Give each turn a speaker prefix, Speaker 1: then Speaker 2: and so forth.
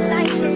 Speaker 1: light